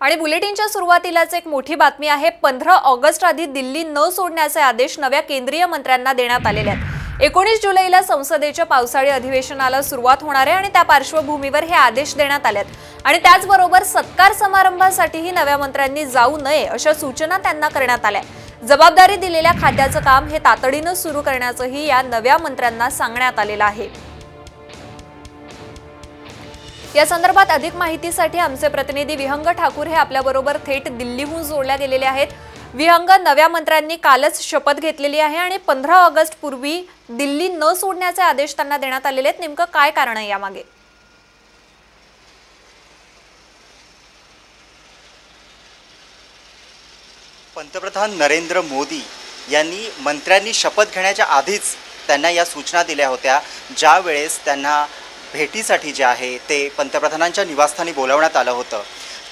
आणि बुलेटिनच्या सुरुवातीलाच एक मोठी बातमी आहे. पंधरा ऑगस्ट आधी दिल्ली न सोडण्याचे आदेश नव्या केंद्रीय मंत्र्यांना देण्यात आलेले आहेत. एकोणीस जुलैला संसदेच्या पावसाळी अधिवेशनाला सुरुवात होणार आहे आणि त्या पार्श्वभूमीवर हे आदेश देण्यात आले आहेत आणि त्याचबरोबर सत्कार समारंभासाठीही नव्या मंत्र्यांनी जाऊ नये अशा सूचना त्यांना करण्यात आल्या जबाबदारी दिलेल्या खात्याचं काम हे तातडीनं सुरू करण्याचंही या नव्या मंत्र्यांना सांगण्यात आलेलं आहे. या संदर्भात अधिक माहितीसाठी आमचे प्रतिनिधी विहंग ठाकूर हे आपल्याबरोबर थेट दिल्लीहून जोडल्या गेलेले आहेत. विहंग नव्या मंत्र्यांनी कालच शपथ घेतलेली आहे आणि पंधरा ऑगस्ट पूर्वी दिल्ली न सोडण्याचे आदेश त्यांना देण्यात आलेले आहेत. नेमकं काय कारण आहे यामागे? पंतप्रधान नरेंद्र मोदी यांनी मंत्र्यांनी शपथ घेण्याच्या आधीच त्यांना या सूचना दिल्या होत्या. ज्यावेळेस त्यांना भेटीसाठी जे आहे ते पंतप्रधानांच्या निवासस्थानी बोलावण्यात आलं होतं.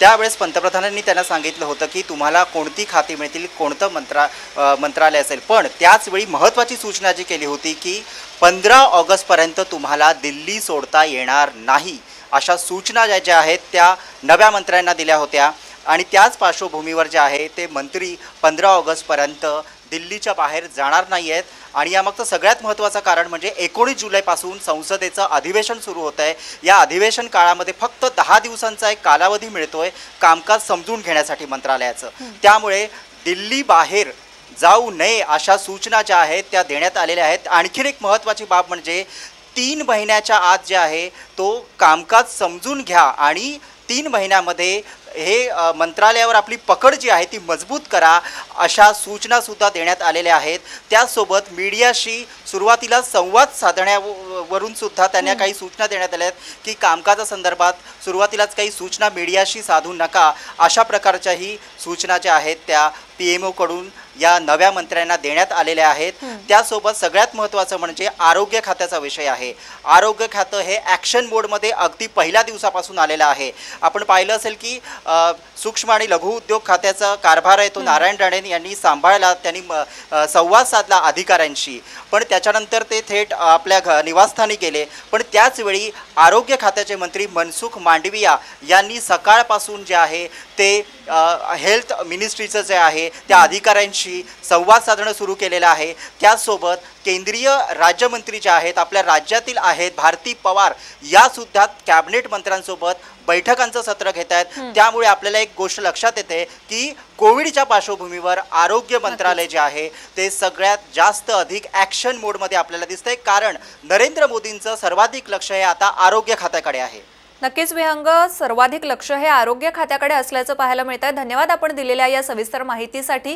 त्यावेळेस पंतप्रधानांनी त्यांना सांगितलं होतं की तुम्हाला कोणती खाती मिळतील कोणतं मंत्रा मंत्रालय असेल. पण त्याचवेळी महत्त्वाची सूचना जी केली होती की पंधरा ऑगस्टपर्यंत तुम्हाला दिल्ली सोडता येणार नाही. अशा सूचना ज्या ज्या आहेत त्या नव्या मंत्र्यांना दिल्या होत्या. आणि त्याच पार्श्वभूमीवर जे आहे ते मंत्री पंधरा ऑगस्टपर्यंत दिल्लीच्या बाहेर जाणार नाही आहेत आणि यामागचं सगळ्यात महत्त्वाचं कारण म्हणजे एकोणीस जुलैपासून संसदेचं अधिवेशन सुरू होतं आहे. या अधिवेशन काळामध्ये फक्त दहा दिवसांचा एक कालावधी मिळतोय कामकाज समजून घेण्यासाठी मंत्रालयाचं. त्यामुळे दिल्ली बाहेर जाऊ नये अशा सूचना ज्या आहेत त्या देण्यात आलेल्या आहेत. आणखीन एक महत्त्वाची बाब म्हणजे तीन महिन्याच्या आत जे आहे तो कामकाज समजून घ्या आणि तीन महिन्यामध्ये हे मंत्रालयावर आपली पकड जी आहे ती मजबूत करा अशा सूचनासुद्धा देण्यात आलेल्या आहेत. त्याचसोबत मीडियाशी सुरुवातीला संवाद साधण्यावरून सुद्धा त्यांना काही सूचना देण्यात आल्या आहेत की कामकाजासंदर्भात सुरुवातीलाच काही सूचना मीडियाशी साधू नका अशा प्रकारच्याही सूचना ज्या आहेत त्या पी एम ओकडून या नव्या मंत्र्यांना देण्यात आलेल्या आहेत. त्यासोबत सगळ्यात महत्त्वाचं म्हणजे आरोग्य खात्याचा विषय आहे. आरोग्य खातं हे ॲक्शन मोडमध्ये अगदी पहिल्या दिवसापासून आलेलं आहे. आपण पाहिलं असेल की सूक्ष्म आणि लघु उद्योग खात्याचा कारभार आहे तो नारायण राणे यांनी सांभाळला त्यांनी संवाद साधला अधिकाऱ्यांशी. पण त्याच्यानंतर ते थेट आपल्या घ निवासस्थानी गेले. पण त्याचवेळी आरोग्य खात्याचे मंत्री मनसुख मांडविया यांनी सकाळपासून जे आहे ते हेल्थ मिनिस्ट्रीचं जे आहे त्या अधिकाऱ्यांशी संवाद साधणं सुरू केलेलं आहे. त्याचसोबत केंद्रीय राज्यमंत्री जे आहेत आपल्या राज्यातील आहेत भारती पवार यासुद्धा कॅबिनेट मंत्र्यांसोबत बैठकांचं सत्र घेत आहेत. त्यामुळे आपल्याला एक गोष्ट लक्षात येते की कोविडच्या पार्श्वभूमीवर आरोग्य मंत्रालय जे आहे ते सगळ्यात जास्त अधिक ॲक्शन मोडमध्ये आपल्याला दिसतंय. कारण नरेंद्र मोदींचं सर्वाधिक लक्ष हे आता आरोग्य खात्याकडे आहे. नक्कीच विहंग सर्वाधिक लक्ष हे आरोग्य खात्याकडे असल्याचं पाहायला मिळत आहे धन्यवाद आपण दिलेल्या या सविस्तर माहितीसाठी.